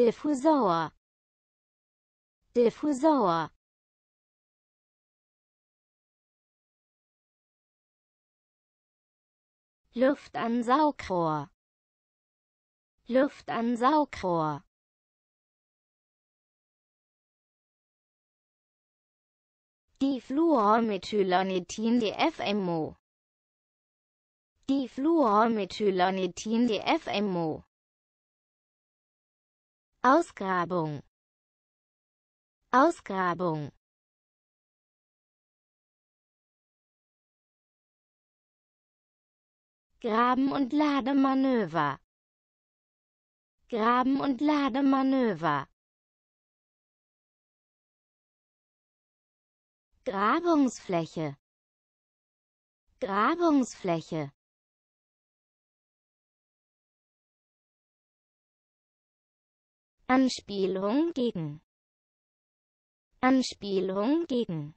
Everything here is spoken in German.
Diffusor. Diffusor. Luftansaugrohr Luftansaugrohr Difluormethylonetin DFMO Difluormethylonetin DFMO Ausgrabung. Ausgrabung. Graben- und Lademanöver. Graben- und Lademanöver. Grabungsfläche. Grabungsfläche Anspielung gegen. Anspielung gegen